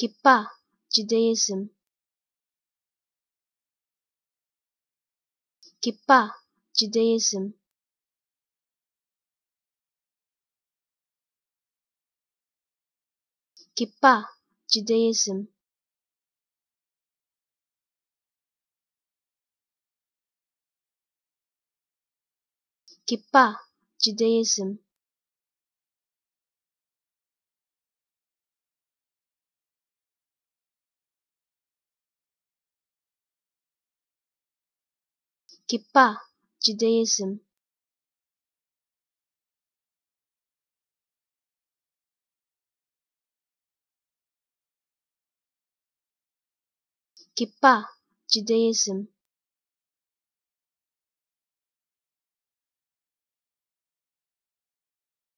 Kippa, Judaism. Kippa, Judaism. Kippa, Judaism. Kippa, Judaism Kippa, Judaism. Kippa, Judaism